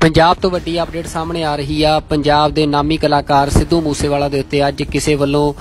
ਪੰਜਾਬ ਤੋਂ ਵੱਡੀ ਅਪਡੇਟ ਸਾਹਮਣੇ ਆ ਰਹੀ ਆ। ਪੰਜਾਬ ਦੇ ਨਾਮੀ ਕਲਾਕਾਰ ਸਿੱਧੂ ਮੂਸੇਵਾਲਾ ਦੇ ਉੱਤੇ ਅੱਜ ਕਿਸੇ ਵੱਲੋਂ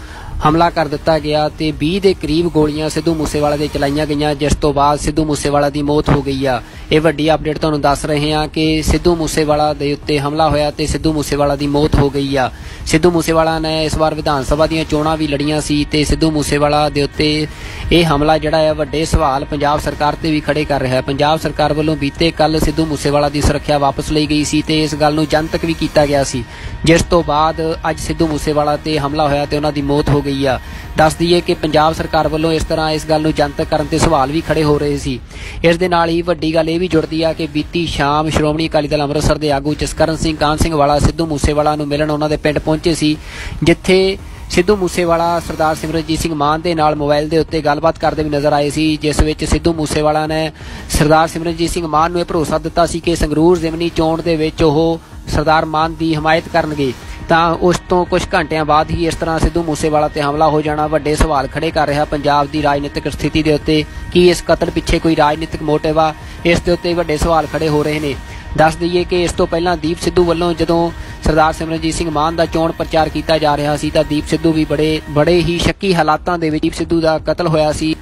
ਹਮਲਾ ਕਰ ਦਿੱਤਾ ਗਿਆ ਤੇ 20 ਦੇ ਕਰੀਬ ਗੋਲੀਆਂ ਸਿੱਧੂ ਮੂਸੇਵਾਲਾ ਦੇ ਚਲਾਈਆਂ ਗਈਆਂ, ਜਿਸ ਤੋਂ ਬਾਅਦ ਸਿੱਧੂ ਮੂਸੇਵਾਲਾ ਦੀ ਮੌਤ ਹੋ ਗਈ ਆ। ਇਹ ਵੱਡੀ ਅਪਡੇਟ ਤੁਹਾਨੂੰ ਦੱਸ ਰਹੇ ਹਾਂ ਕਿ ਸਿੱਧੂ ਮੂਸੇਵਾਲਾ ਦੇ ਉੱਤੇ ਹਮਲਾ ਹੋਇਆ ਤੇ ਸਿੱਧੂ ਮੂਸੇਵਾਲਾ ਦੀ ਮੌਤ ਹੋ ਗਈ ਆ। ਸਿੱਧੂ ਮੂਸੇਵਾਲਾ ਨੇ ਇਸ ਵਾਰ ਵਿਧਾਨ ਸਭਾ ਦੀਆਂ ਚੋਣਾਂ ਵੀ ਲੜੀਆਂ ਸੀ ਤੇ ਸਿੱਧੂ ਮੂਸੇਵਾਲਾ ਦੇ ਉੱਤੇ ਇਹ ਹਮਲਾ ਜਿਹੜਾ ਹੈ ਵੱਡੇ ਸਵਾਲ ਪੰਜਾਬ ਸਰਕਾਰ ਤੇ ਵੀ ਖੜੇ ਕਰ ਰਿਹਾ ਹੈ। ਪੰਜਾਬ ਸਰਕਾਰ ਵੱਲੋਂ ਬੀਤੇ ਕੱਲ ਸਿੱਧੂ ਮੂਸੇਵਾਲਾ ਦੀ ਸੁਰੱਖਿਆ ਵਾਪਸ ਲਈ ਗਈ ਸੀ ਤੇ ਇਸ ਗੱਲ ਨੂੰ ਜਨਤਕ ਵੀ ਕੀਤਾ ਗਿਆ ਸੀ। ਜਿਸ ਤੋਂ ਬਾਅਦ ਅੱਜ ਸਿੱਧੂ ਮੂਸੇਵਾਲਾ ਤੇ ਹਮਲਾ ਹੋਇਆ ਤੇ ਉਹਨਾਂ ਦੀ ਮੌਤ ਹੋ ਗਈ ਆ। ਦੱਸ ਦਈਏ ਕਿ ਪੰਜਾਬ ਸਰਕਾਰ ਵੱਲੋਂ ਇਸ ਤਰ੍ਹਾਂ ਇਸ ਗੱਲ ਨੂੰ ਜਨਤਕ ਕਰਨ ਤੇ ਸਵਾਲ ਵੀ ਖੜੇ ਹੋ ਰਹੇ ਸੀ। ਇਸ ਦੇ ਨਾਲ ਹੀ ਵੱਡੀ ਗੱਲ ਇਹ ਵੀ ਜੁੜਦੀ ਆ ਕਿ ਬੀਤੀ ਸ਼ਾਮ ਸ਼੍ਰੋਮਣੀ ਅਕਾਲੀ ਦਲ ਅੰਮ੍ਰਿਤਸਰ ਦੇ ਆਗੂ ਜਸਕਰਨ ਸਿੰਘ ਕਾਨ ਸਿੰਘ ਵਾਲਾ ਸਿੱਧੂ ਮੂਸੇਵਾਲਾ ਨੂੰ ਮਿਲਣ ਉਹਨਾਂ ਦੇ ਪਿੰਡ ਪਹੁੰਚੇ ਸੀ, ਜਿੱਥੇ ਸਿੱਧੂ ਮੂਸੇਵਾਲਾ ਸਰਦਾਰ ਸਿਮਰਨਜੀਤ ਸਿੰਘ ਮਾਨ ਦੇ ਨਾਲ ਮੋਬਾਈਲ ਦੇ ਉੱਤੇ ਗੱਲਬਾਤ ਕਰਦੇ ਵੀ ਨਜ਼ਰ ਆਏ ਸੀ, ਜਿਸ ਵਿੱਚ ਸਿੱਧੂ ਮੂਸੇਵਾਲਾ ਨੇ ਸਰਦਾਰ ਸਿਮਰਨਜੀਤ ਸਿੰਘ ਮਾਨ ਨੂੰ ਇਹ ਭਰੋਸਾ ਦਿੱਤਾ ਸੀ ਕਿ ਸੰਗਰੂਰ ਜ਼ਿਮਨੀ ਚੋਣ ਦੇ ਵਿੱਚ ਉਹ ਸਰਦਾਰ ਮਾਨ ਦੀ ਹਮਾਇਤ ਕਰਨਗੇ। ਤਾਂ ਉਸ ਤੋਂ ਕੁਝ ਘੰਟਿਆਂ ਬਾਅਦ ਹੀ ਇਸ ਤਰ੍ਹਾਂ ਸਿੱਧੂ ਮੂਸੇਵਾਲਾ ਤੇ ਹਮਲਾ ਹੋ ਜਾਣਾ ਵੱਡੇ ਸਵਾਲ ਖੜੇ ਕਰ ਰਿਹਾ। ਪੰਜਾਬ ਦੀ ਰਾਜਨੀਤਿਕ ਸਥਿਤੀ ਦੇ ਉੱਤੇ ਕੀ ਇਸ ਕਤਲ ਪਿੱਛੇ ਕੋਈ ਰਾਜਨੀਤਿਕ ਮੋਟਿਵ ਆ, ਇਸ ਦੇ ਉੱਤੇ ਵੱਡੇ ਸਵਾਲ ਖੜੇ ਹੋ ਰਹੇ ਨੇ। ਦੱਸ ਦਈਏ ਕਿ ਇਸ ਤੋਂ ਪਹਿਲਾਂ ਦੀਪ ਸਿੱਧੂ ਵੱਲੋਂ ਜਦੋਂ ਸਰਦਾਰ ਸਿਮਰਨਜੀਤ ਸਿੰਘ ਮਾਨ ਦਾ ਚੋਣ ਪ੍ਰਚਾਰ ਕੀਤਾ ਜਾ ਰਿਹਾ ਸੀ ਤਾਂ ਦੀਪ ਸਿੱਧੂ ਵੀ ਬੜੇ ਬੜੇ ਹੀ ਸ਼ੱਕੀ ਹਾਲਾਤਾਂ ਦੇ ਵਿੱਚ ਦੀਪ ਸਿੱਧੂ ਦਾ ਕਤਲ ਹੋਇਆ ਸੀ।